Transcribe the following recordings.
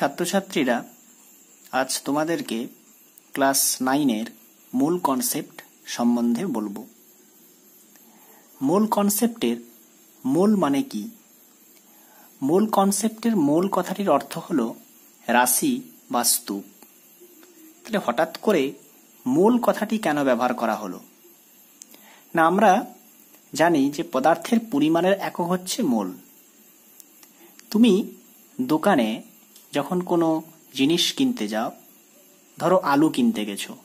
ছাত্রছাত্রীরা আজ তোমাদেরকে ক্লাস নাইনের মূল কনসেপ্ট সম্বন্ধে বলব। মূল কনসেপ্টের মূল মানে কি? মূল কনসেপ্টের মূল কথাটির অর্থ হল রাশি বা স্তূপ। তাহলে হঠাৎ করে মূল কথাটি কেন ব্যবহার করা হলো? না, আমরা জানি যে পদার্থের পরিমাণের একক হচ্ছে মোল। তুমি দোকানে যখন কোনো জিনিস কিনতে যাও, ধরো আলু কিনতে গেছো,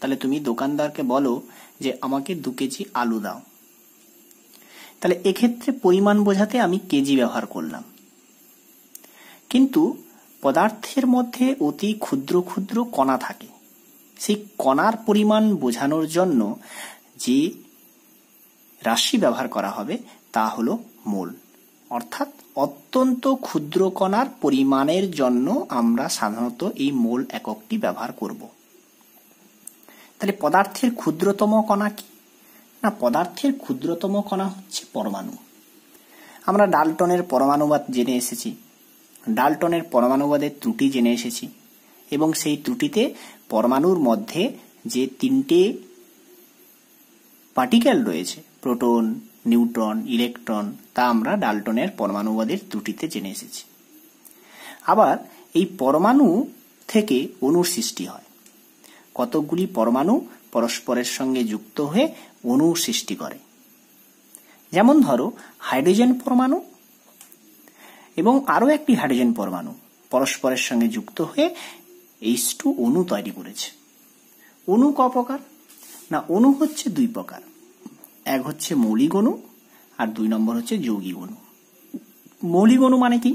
তাহলে তুমি দোকানদারকে বলো যে আমাকে দু কেজি আলু দাও। তাহলে এক্ষেত্রে পরিমাণ বোঝাতে আমি কেজি ব্যবহার করলাম। কিন্তু পদার্থের মধ্যে অতি ক্ষুদ্র ক্ষুদ্র কণা থাকে। সেই কণার পরিমাণ বোঝানোর জন্য যে রাশি ব্যবহার করা হবে, তা হলো মোল। অর্থাৎ অত্যন্ত ক্ষুদ্র কণার পরিমাণের জন্য আমরা সাধারণত এই মোল এককটি ব্যবহার করব। তাহলে পদার্থের ক্ষুদ্রতম কণা কি? না, পদার্থের ক্ষুদ্রতম কণা হচ্ছে পরমাণু। আমরা ডালটনের পরমাণুবাদ জেনে এসেছি। ডালটনের পরমাণুবাদের ত্রুটি জেনে এসেছি এবং সেই ত্রুটিতে পরমাণুর মধ্যে যে তিনটে পার্টিকেল রয়েছে, প্রোটন, নিউট্রন, ইলেকট্রন তা আমরা ডালটনের পরমাণুবাদের ত্রুটিতে জেনে এসেছি। আবার এই পরমাণু থেকে অণুর সৃষ্টি হয়। কতকগুলি পরমাণু পরস্পরের সঙ্গে যুক্ত হয়ে অণু সৃষ্টি করে। যেমন ধরো, হাইড্রোজেন পরমাণু এবং আরও একটি হাইড্রোজেন পরমাণু পরস্পরের সঙ্গে যুক্ত হয়ে এইচ টু অণু তৈরি করেছে। অণু ক প্রকার? না, অণু হচ্ছে দুই প্রকার। এক হচ্ছে মৌলিক অণু আর দুই নম্বর হচ্ছে যৌগিক অণু মৌলিক অণু মানে কি?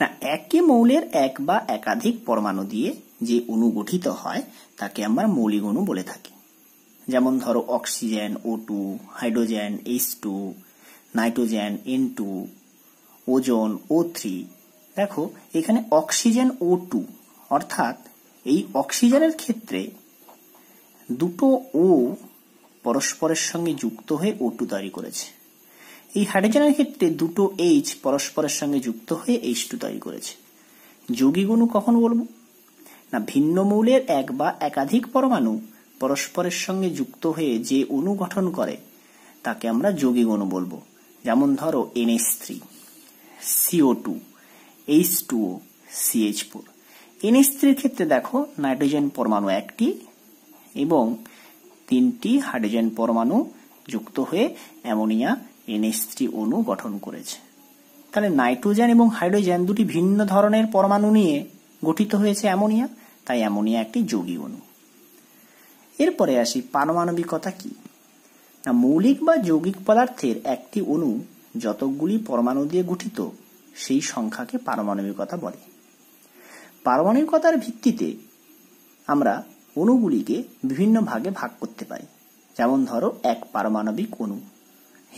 না একই মৌলের এক বা একাধিক পরমাণু দিয়ে যে অণু গঠিত হয়, তাকে আমরা মৌলিক অণু বলে থাকি। যেমন ধরো oxygen O two hydrogen H two nitrogen N two ozone O three দেখো, এখানে অক্সিজেন ও টু অর্থাৎ এই অক্সিজেনের ক্ষেত্রে দুটো ও পরস্পরের সঙ্গে যুক্ত হয়ে ও টু তৈরি করেছে। এই হাইড্রোজেনের ক্ষেত্রে দুটো এইচ পরস্পরের সঙ্গে যুক্ত হয়ে এইচ টু তৈরি করেছে। যৌগিক অণু কখন বলব? না, ভিন্ন মৌলের এক বা একাধিক পরমাণু পরস্পরের সঙ্গে যুক্ত হয়ে যে অণু গঠন করে, তাকে আমরা যৌগিক অণু বলব। যেমন ধরো NS three CO two H two O CH four NS থ্রির ক্ষেত্রে দেখো, নাইট্রোজেন পরমাণু একটি এবং তিনটি হাইড্রোজেন পরমাণু যুক্ত হয়ে অ্যামোনিয়া এনএস অণু গঠন করেছে। তাহলে নাইট্রোজেন এবং হাইড্রোজেন দুটি ভিন্ন ধরনের পরমাণু নিয়ে গঠিত হয়েছে অ্যামোনিয়া, তাই অ্যামোনিয়া একটি যৌগিক অণু। এরপরে আসি পারমাণবিকতা কি? না, মৌলিক বা যৌগিক পদার্থের একটি অণু যতগুলি পরমাণু দিয়ে গঠিত, সেই সংখ্যাকে পারমাণবিকতা বলে। পারমাণবিকতার ভিত্তিতে আমরা অণুগুলিকে বিভিন্ন ভাগে ভাগ করতে পারি। যেমন ধরো, এক পারমাণবিক অণু।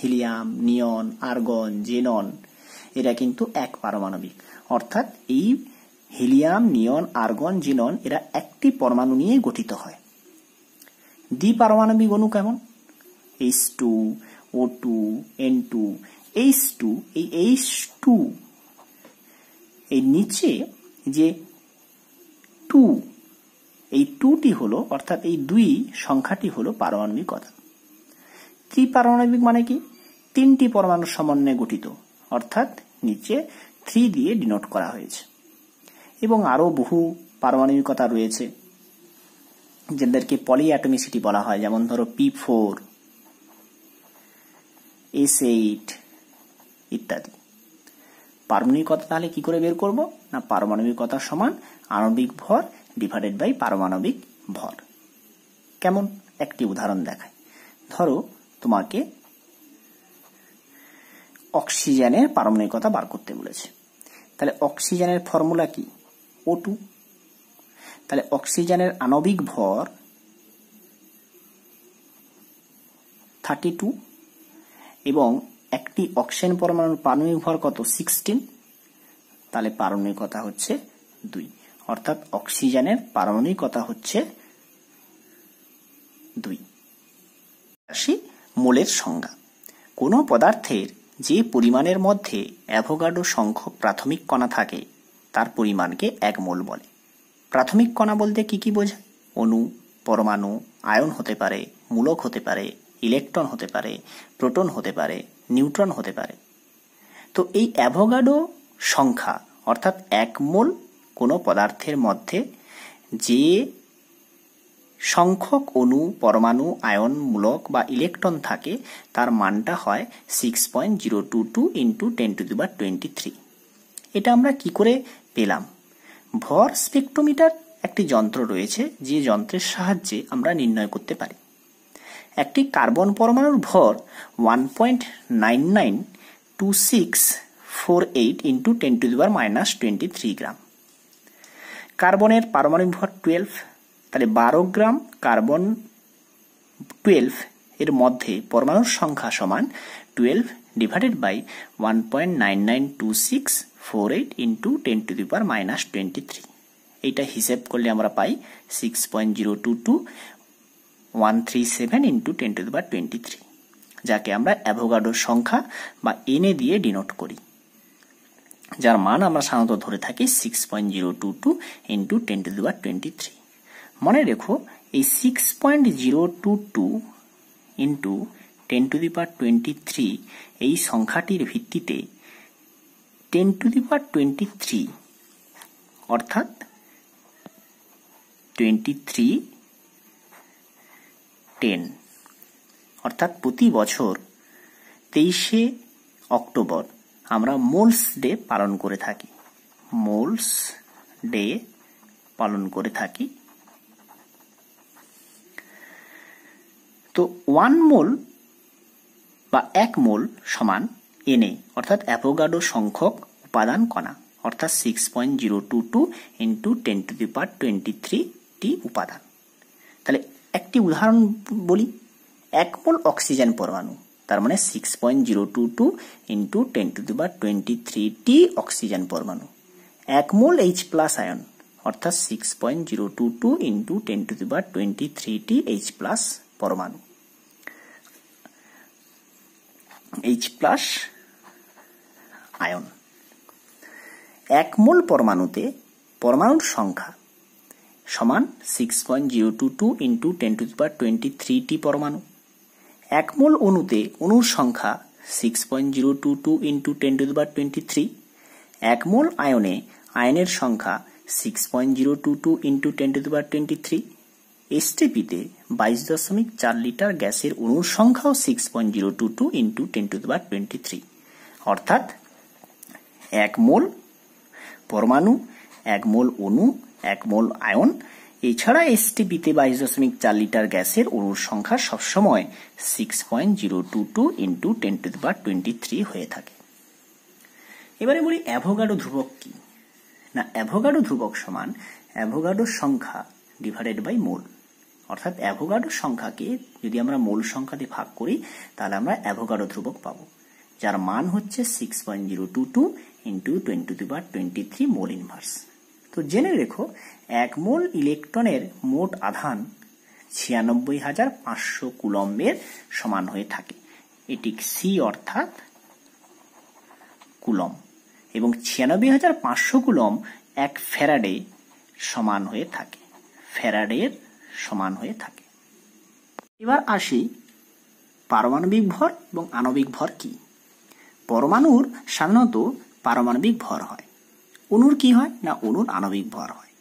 হিলিয়াম, নিয়ন, আর্গন, জেনন, এরা কিন্তু এক পারমাণবিক। অর্থাৎ এই হিলিয়াম, নিয়ন, আর্গন, জিনন, এরা একটি পরমাণু নিয়ে গঠিত হয়। দ্বিপারমাণবিক অণু কেমন? H two O two N two H two এই এইচ টু এই নিচে যে টু এই টুটি হলো, অর্থাৎ এই দুই সংখ্যাটি হলো পারমাণবিকতা ত্রিপারমাণবিক মানে কি? তিনটি পরমাণুর সমন্বয়ে গঠিত, অর্থাৎ নিচে থ্রি দিয়ে ডিনোট করা হয়েছে। এবং আরও বহু পারমাণবিকতা রয়েছে, যাদেরকে পলিঅ্যাটমিসিটি বলা হয়, যেমন ধরো পি ফোর, এস এইট ইত্যাদি। পারমাণবিকতা তাহলে কি করে বের করব? না পারমাণবিকতা সমান আণবিক ভর ডিভাইডেড বাই পারমাণবিক ভর। কেমন একটি উদাহরণ দেখায়। ধরো, তোমাকে অক্সিজেনের পারমাণবিকতা বার করতে বলেছে। তাহলে অক্সিজেনের ফর্মুলা কি? ও টু তাহলে অক্সিজেনের আণবিক ভর থার্টি টু এবং একটি অক্সিজেন পরমাণুর পারমাণবিক ভর কত? সিক্সটিন তাহলে পারমাণবিকতা হচ্ছে দুই। অর্থাৎ অক্সিজেনের পারমাণবিকতা হচ্ছে দুই। আসি মোলের সংজ্ঞা। কোনো পদার্থের যে পরিমাণের মধ্যে অ্যাভোগাডো সংখ্যক প্রাথমিক কণা থাকে, তার পরিমাণকে এক মোল বলে। প্রাথমিক কণা বলতে কি কি বোঝায়? অণু, পরমাণু, আয়ন হতে পারে, মূলক হতে পারে, ইলেকট্রন হতে পারে, প্রোটন হতে পারে, নিউট্রন হতে পারে। তো এই অ্যাভোগাডো সংখ্যা, অর্থাৎ এক মোল কোনো পদার্থের মধ্যে যে সংখ্যক অণু, পরমাণু, আয়ন, মূলক বা ইলেকট্রন থাকে, তার মানটা হয় six point zero two two into ten to the bar twenty three এটা আমরা কি করে পেলাম? ভর স্পেকট্রোমিটার একটি যন্ত্র রয়েছে, যে যন্ত্রের সাহায্যে আমরা নির্ণয় করতে পারি। একটি কার্বন পরমাণুর ভর one point nine nine two six four eight into ten to the bar minus twenty three gram. কার্বনের পারমাণবিক ভর টুয়েলভ তাহলে বারো গ্রাম কার্বন টুয়েলভ এর মধ্যে পরমাণুর সংখ্যা সমান twelve divided by one point nine nine two six four eight into ten to the per minus twenty three এইটা হিসেব করলে আমরা পাই six point zero two two one three seven into ten to the per twenty three যাকে আমরা অ্যাভোগাডোর সংখ্যা বা এনে দিয়ে ডিনোট করি। যার মান আমরা সাধারণত ধরে থাকি six point zero two two into ten to the per twenty three মনে রেখো, এই six point zero two two into ten to the per twenty three এই সংখ্যাটির ভিত্তিতে ten to the per twenty three অর্থাৎ টোয়েন্টি থ্রি টেন অর্থাৎ প্রতি বছর তেইশে অক্টোবর। আমরা মোলস ডে পালন করে থাকি। মোলস ডে পালন করে থাকি। তো ওয়ান মোল বা এক মোল সমান এনে অর্থাৎ অ্যাভোগাডো সংখ্যক উপাদান কণা, অর্থাৎ six point zero two two into ten to the per twenty three টি উপাদান। তাহলে একটি উদাহরণ বলি। এক মোল অক্সিজেন পরমাণু তার মানে six point zero two two into ten to the per twenty three T oxygen পরমাণু। এক মোল এইচ প্লাস আয়ন অর্থাৎ six point zero two two into ten to the per twenty three T H plus পরমাণু। H plus ion এক mole পরমাণুতে পরমাণুর সংখ্যা সমান six point zero two two into ten to per twenty three টি পরমাণু। এক mole অণুতে অণুর সংখ্যা six point zero two two into ten to per twenty three এক মোল আয়নে আয়নের সংখ্যা six point zero two two into ten to per twenty three এসটিপিতে বাইশ দশমিক চার লিটার গ্যাসের অণুর সংখ্যাও six point zero two two into ten to per twenty three অর্থাৎ এক মোল পরমাণু এক মোল অণু এক মোল আয়ন এছাড়া এসটিপিতে বাইশ দশমিক চার লিটার গ্যাসের অণুর সংখ্যা সবসময় six point zero two two into ten to the power twenty three হয়ে থাকে। এবারে বলি অ্যাভোগাডো ধ্রুবক কি? না, অ্যাভোগাডো ধ্রুবক সমান অ্যাভোগাডোর সংখ্যা ডিভাইডেড বাই মোল অর্থাৎ অ্যাভোগাডোর সংখ্যাকে যদি আমরা মোল সংখ্যা দিয়ে ভাগ করি, তাহলে আমরা অ্যাভোগাডো ধ্রুবক পাবো, যার মান হচ্ছে six point zero two two into twenty two বার টোয়েন্টি থ্রি মোল ইনভার্স তো জেনে রেখো, এক মোল ইলেকট্রনের মোট আধান ছিয়ানব্বই হাজার পাঁচশো কুলম্বের সমান হয়ে থাকে। এটি সি অর্থাৎ কুলম এবং ছিয়ানব্বই হাজার পাঁচশো কুলম এক ফেরাডে সমান হয়ে থাকে। ফেরাডের সমান হয়ে থাকে। এবার আসি পারমাণবিক ভর এবং আণবিক ভর কি? পরমাণুর সাধারণত পারমাণবিক ভর হয়। অণুর কি হয়? না অণুর আণবিক ভর হয়।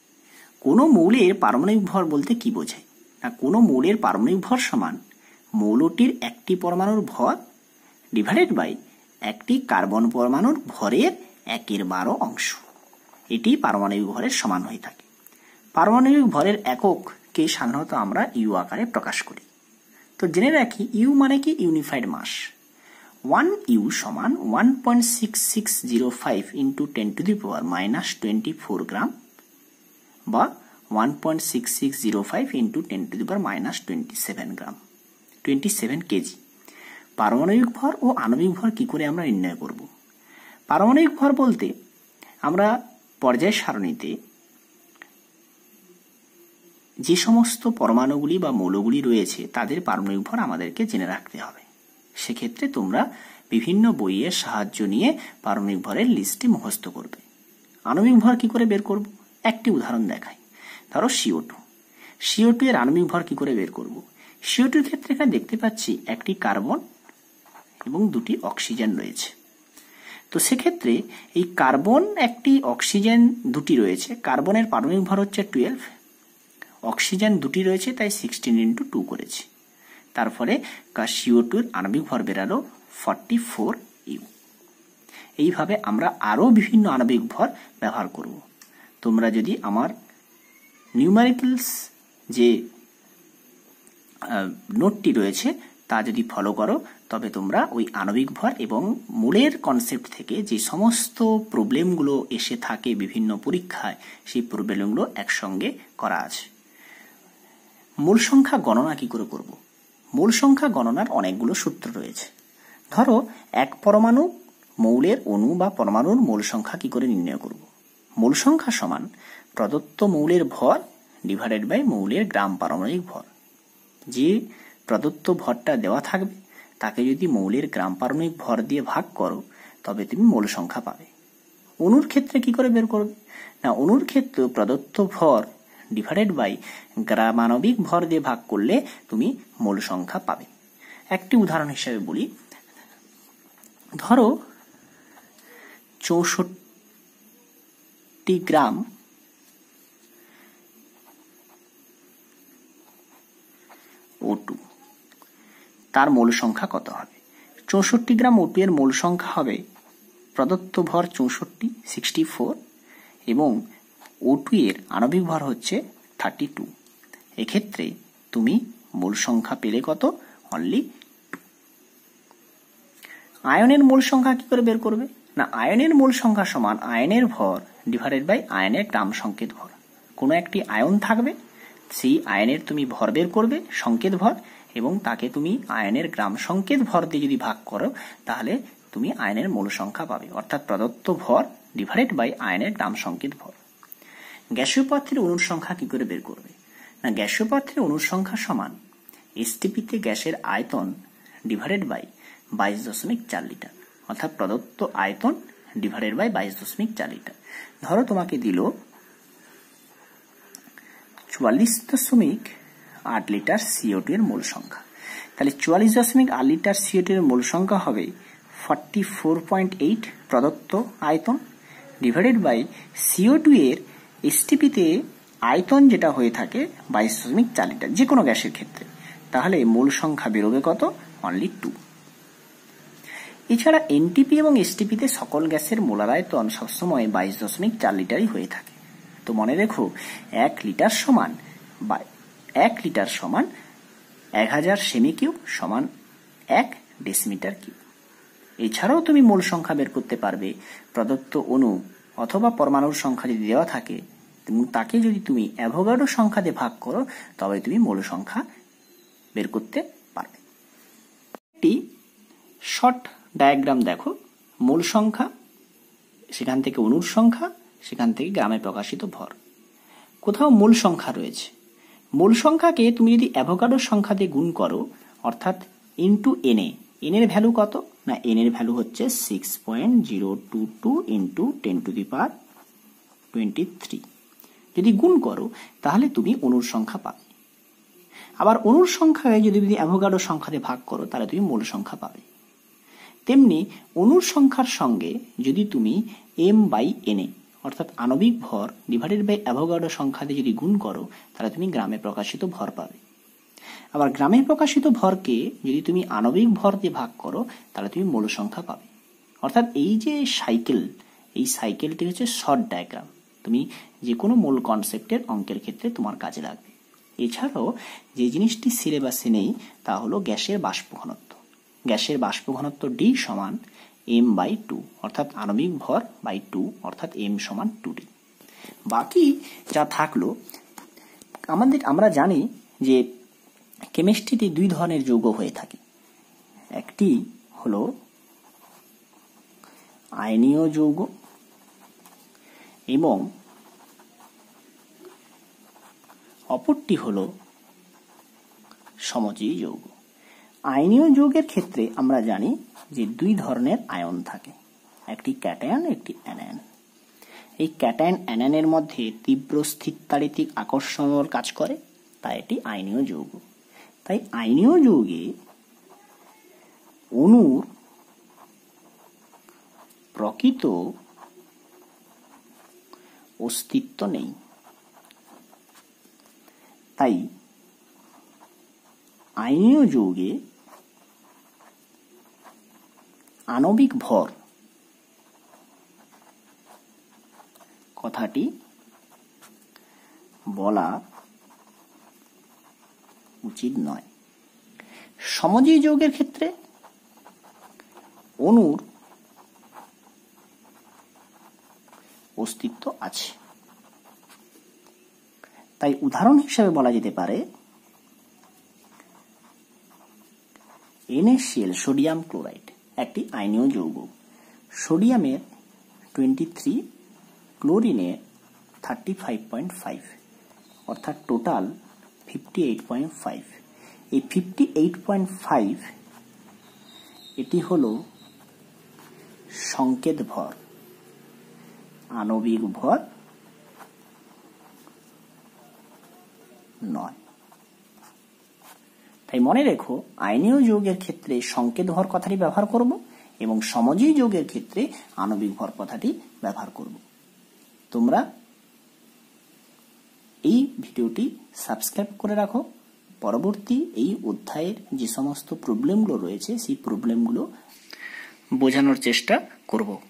কোনো মৌলের পারমাণবিক ভর বলতে কি বোঝায়? না, কোনো মৌলের পারমাণবিক ভর সমান মৌলটির একটি পরমাণুর ভর ডিভাইডেড বাই একটি কার্বন পরমাণুর ভরের একের বারো অংশ। এটি পারমাণবিক ভরের সমান হয়ে থাকে। পারমাণবিক ভরের একককে সাধারণত আমরা ইউ আকারে প্রকাশ করি। তো জেনে রাখি, ইউ মানে কি? Unified mass. ওয়ান ইউ সমান one point six six zero five into ten to the power minus twenty four gram বা one point six six zero five into ten to the power minus twenty seven gram twenty seven KG পারমাণবিক ভর ও আণবিক ভর কি করে আমরা নির্ণয় করব? পারমাণবিক ভর বলতে আমরা পর্যায় সারণীতে যে সমস্ত পরমাণুগুলি বা মৌলগুলি রয়েছে, তাদের পারমাণবিক ভর আমাদেরকে জেনে রাখতে হবে। সেক্ষেত্রে তোমরা বিভিন্ন বইয়ের সাহায্য নিয়ে পারমাণবিক ভরের লিস্টটি মুখস্থ করবে। আণবিক ভর কি করে বের করব? একটি উদাহরণ দেখাই। ধরো সিও টু সিও টু এর আণবিক ভর কি করে বের করব? সিও টুর ক্ষেত্রে এখানে দেখতে পাচ্ছি একটি কার্বন এবং দুটি অক্সিজেন রয়েছে। তো সেক্ষেত্রে এই কার্বন একটি অক্সিজেন দুটি রয়েছে। কার্বনের পারমাণবিক ভর হচ্ছে টুয়েলভ অক্সিজেন দুটি রয়েছে, তাই সিক্সটিন ইন্টু টু করেছি। তারপরে সিও টুর আণবিক ভর বেরালো ফর্টি ফোর ইউ এইভাবে আমরা আরও বিভিন্ন আণবিক ভর ব্যবহার করব। তোমরা যদি আমার নিউমারিক্যালস যে নোটটি রয়েছে তা যদি ফলো করো, তবে তোমরা ওই আণবিক ভর এবং মূলের কনসেপ্ট থেকে যে সমস্ত প্রবলেমগুলো এসে থাকে বিভিন্ন পরীক্ষায়, সেই প্রবলেমগুলো একসঙ্গে করা আছে। মূল সংখ্যা গণনা কি করে করব? মূল সংখ্যা গণনার অনেকগুলো সূত্র রয়েছে। ধরো, এক পরমাণু মৌলের অণু বা পরমাণুর মূল সংখ্যা কি করে নির্ণয় করব? মূল সংখ্যা সমান প্রদত্ত মৌলের ভর ডিভাইডেড বাই মৌলের গ্রাম পারমাণবিক ভর। যে প্রদত্ত ভরটা দেওয়া থাকবে, তাকে যদি মৌলের গ্রাম পারমাণবিক ভর দিয়ে ভাগ করো, তবে তুমি মূল সংখ্যা পাবে। অণুর ক্ষেত্রে কি করে বের করবে? না, অণুর ক্ষেত্রে প্রদত্ত ভর ডিভাইডেড বাই গ্রামানবিক ভর দিয়ে ভাগ করলে তুমি মূল সংখ্যা পাবে। একটি উদাহরণ হিসেবে বলি। ধরো, চৌষট্টি গ্রাম ও টু তার মূল সংখ্যা কত হবে? চৌষট্টি গ্রাম ওটু এর মূল সংখ্যা হবে প্রদত্ত ভর চৌষট্টি সিক্সটি ফোর এবং ওটু এর আণবিক ভর হচ্ছে থার্টি টু এক্ষেত্রে তুমি মূল সংখ্যা পেলে কত? অনলি আয়নের মূল সংখ্যা কি করে বের করবে? না, আয়নের মূল সংখ্যা সমান আয়নের ভর ডিভাইডেড বাই আয়নের গ্রাম সংকেত ভর। কোনো একটি আয়ন থাকবে, সেই আয়নের তুমি ভর বের করবে, সংকেত ভর, এবং তাকে তুমি আয়নের গ্রাম সংকেত ভর দিয়ে যদি ভাগ করো, তাহলে তুমি আয়নের মূল সংখ্যা পাবে। অর্থাৎ প্রদত্ত ভর ডিভাইডেড বাই আয়নের গ্রাম সংকেত ভর। গ্যাসীয় পাত্রের অণুর সংখ্যা কি করে বের করবে? না, গ্যাসীয় পাত্রের অণুর সংখ্যা সমান এসটিপিতে গ্যাসের আয়তন ডিভাইডেড বাই বাইশ দশমিক চার লিটার, অর্থাৎ প্রদত্ত আয়তন ডিভাইডেড বাই বাইশ দশমিক চার লিটার। ধরো তোমাকে দিল চুয়াল্লিশ দশমিক আট লিটার সিও টু এর মূল সংখ্যা। তাহলে চুয়াল্লিশ দশমিক আট লিটার সিও এর মূল সংখ্যা হবে ফর্টি ফোর পয়েন্ট এইট প্রদত্ত আয়তন ডিভাইডেড বাই সিও টু এর এসটিপিতে আয়তন যেটা হয়ে থাকে বাইশ দশমিক চার লিটার যে কোনো গ্যাসের ক্ষেত্রে। তাহলে মূল সংখ্যা বেরোবে কত? অনলি টু এছাড়া এনটিপি এবং এসটিপিতে সকল গ্যাসের মোলার আয়তন সবসময় বাইশ দশমিক চার লিটারই হয়ে থাকে। তো মনে রেখো, এক লিটার সমান বা এক লিটার সমান এক হাজার সেমি কিউব সমান এক ডেসিমিটার কিউব। এছাড়াও তুমি মূল সংখ্যা বের করতে পারবে, প্রদত্ত অণু অথবা পরমাণুর সংখ্যা যদি দেওয়া থাকে তাকে যদি তুমি অ্যাভোগাডো সংখ্যা দিয়ে ভাগ করো, তবে তুমি মূল সংখ্যা বের করতে পারবে। একটি শর্ট ডায়াগ্রাম দেখো। মূল সংখ্যা, সেখান থেকে অনুর সংখ্যা, সেখান থেকে গ্রামে প্রকাশিত ভর। কোথাও মূল সংখ্যা রয়েছে। মূল সংখ্যাকে তুমি যদি অ্যাভোকাডোর সংখ্যা দিয়ে গুণ করো, অর্থাৎ ইন্টু এনে এনের ভ্যালু কত? না এনের ভ্যালু হচ্ছে six point zero two two into ten to the per twenty three যদি গুণ করো, তাহলে তুমি অনুর সংখ্যা পাবে। আবার অনুর সংখ্যায় যদি তুমি অ্যাভোগাডো সংখ্যাতে ভাগ করো, তাহলে তুমি মূল সংখ্যা পাবে। তেমনি অনুর সংখ্যার সঙ্গে যদি তুমি এম বাই এনে অর্থাৎ আণবিক ভর ডিভাইডেড বাই অ্যাভোগাডো সংখ্যাতে যদি গুণ করো, তাহলে তুমি গ্রামে প্রকাশিত ভর পাবে। আবার গ্রামে প্রকাশিত ভরকে যদি তুমি আণবিক ভর দিয়ে ভাগ করো, তাহলে তুমি মূল সংখ্যা পাবে। অর্থাৎ এই যে সাইকেল এই সাইকেলটি হচ্ছে শর্ট ডায়াগ্রাম তুমি যে কোনো মূল কনসেপ্টের অঙ্কের ক্ষেত্রে তোমার কাজে লাগবে। এছাড়াও যে জিনিসটি সিলেবাসে নেই, তা হলো গ্যাসের বাষ্প ঘনত্ব। গ্যাসের বাষ্প ঘনত্ব ডি সমান এম বাই টু অর্থাৎ আণবিক ভর বাই টু অর্থাৎ এম সমান টু ডি বাকি যা থাকল, আমাদের, আমরা জানি যে কেমিস্ট্রিতে দুই ধরনের যৌগ হয়ে থাকে। একটি হলো আয়নীয় যৌগ এবং অপরটি হল সমজীবী যৌগ। আয়নীয় যৌগের ক্ষেত্রে আমরা জানি যে দুই ধরনের আয়ন থাকে, একটি ক্যাটায়ন, একটি অ্যানায়ন। এই ক্যাটায়ন অ্যানানের মধ্যে তীব্র স্থিরতারিতিক আকর্ষণ বল কাজ করে, তাই এটি আইনীয় যৌগ। তাই আইনীয় যৌগে অণুর প্রকৃত অস্তিত্ব নেই। তাই আইনীয় যৌগে আণবিক ভর কথাটি বলা উচিত নয়। সমজীব যৌগের ক্ষেত্রে অণুর অস্তিত্ব আছে। তাই উদাহরণ হিসাবে বলা যেতে পারে, এনএসিএল সোডিয়াম ক্লোরাইড একটি আইনীয় যৌগ। সোডিয়ামের টোয়েন্টি থ্রি, ক্লোরিনে থার্টি ফাইভ পয়েন্ট ফাইভ, অর্থাৎ total fifty eight point five. এই ফিফটি এইট পয়েন্ট ফাইভ, এটি হল সংকেত ভর আণবিক ভর নয়। তাই মনে রেখো, আইনীয় যৌগের ক্ষেত্রে সংকেত ভর কথাটি ব্যবহার করব এবং সমজীয় যৌগের ক্ষেত্রে আণবিক ভর কথাটি ব্যবহার করব। তোমরা এই ভিডিওটি সাবস্ক্রাইব করে রাখো। পরবর্তী এই অধ্যায়ের যে সমস্ত প্রবলেমগুলো রয়েছে, সেই প্রবলেমগুলো বোঝানোর চেষ্টা করব।